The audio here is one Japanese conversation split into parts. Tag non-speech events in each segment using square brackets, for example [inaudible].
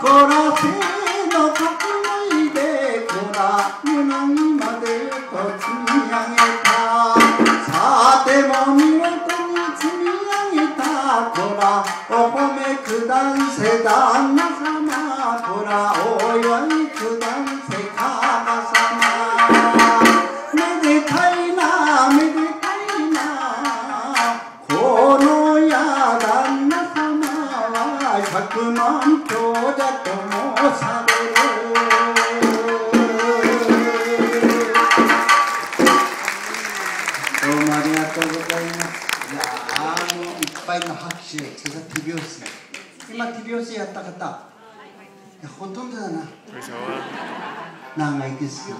conocer. 今手拍子やった方。ほとんどだな。長いですよ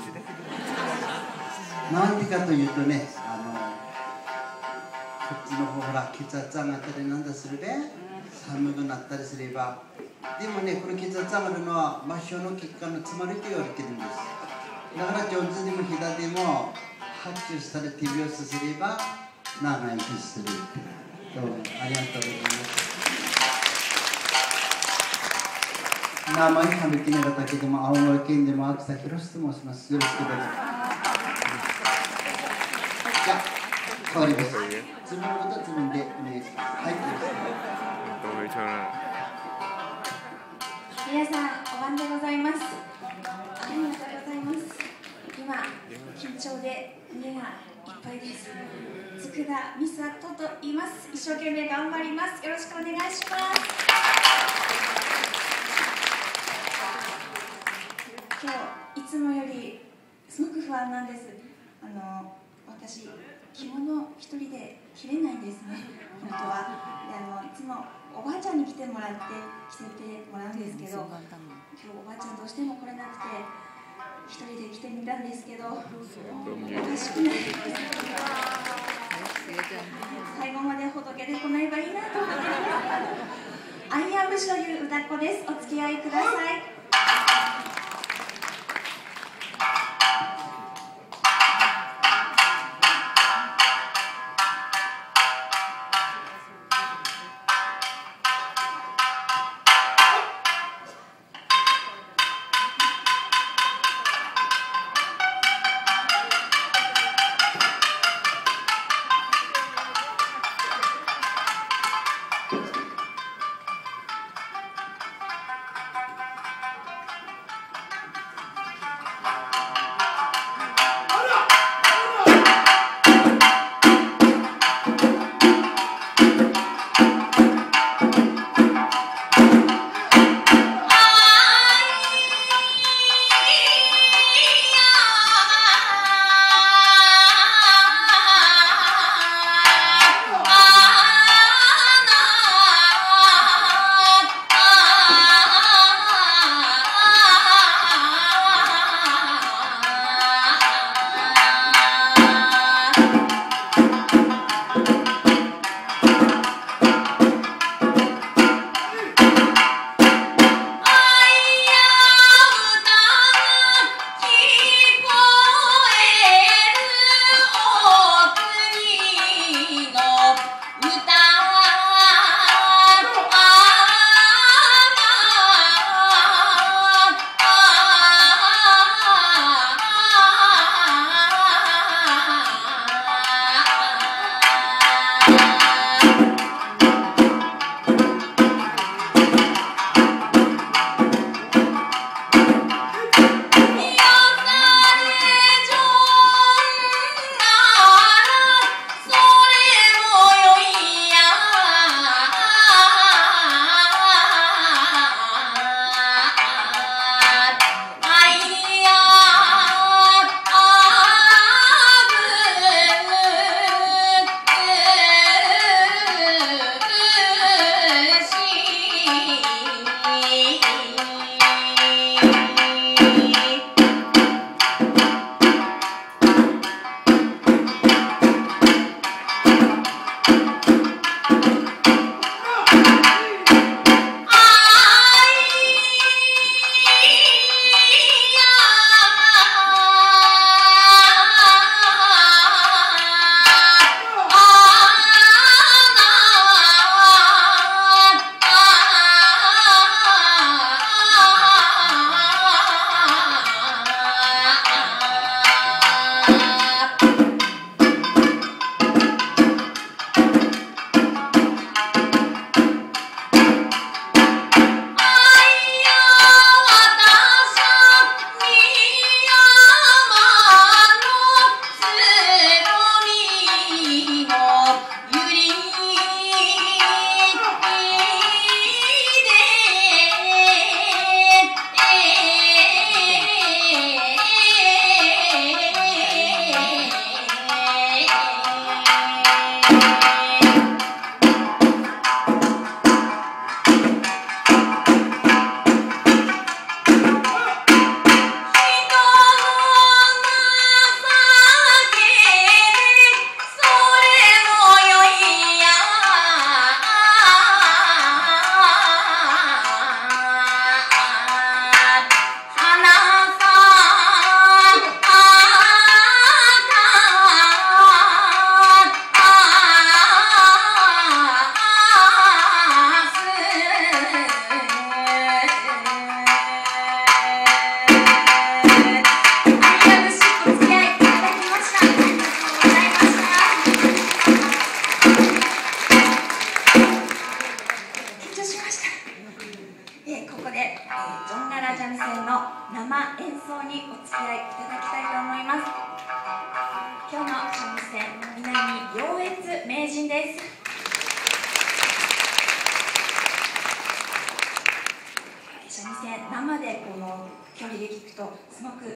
なんでかというとねあのこっちの方ほら血圧上がったりなんだするで。寒くなったりすれば。でもねこの血圧上がるのは末梢の血管の詰まりと言われてるんです。だから上手にも左でも拍手したり手拍子すれば長生きするどうもありがとうございます名前はるきなかったけども青森県でも秋田博と申しますよろしくどうぞじゃあ変わります自分のことは自分でお願いしますはいよろしく皆さん、お晩でございます。ありがとうございます。今、緊張で胸がいっぱいです。佃美里と言います。一生懸命頑張ります。よろしくお願いします。不安なんです。あの、私、着物一人で着れないんですね。[laughs] 本当は。で、あの、いつもおばあちゃんに来てもらって着せてもらうんですけど今日おばあちゃんどうしても来れなくて一人で来てみたんですけどおかしくない最後まで仏で来ないばいいなと思って [laughs] アイアムシという歌っ子ですお付き合いくださいョンガラ三味線の生演奏にお付き合いいただきたいと思います。今日の三味線南洋越名人です。三味線生でこの距離で聞くとすごく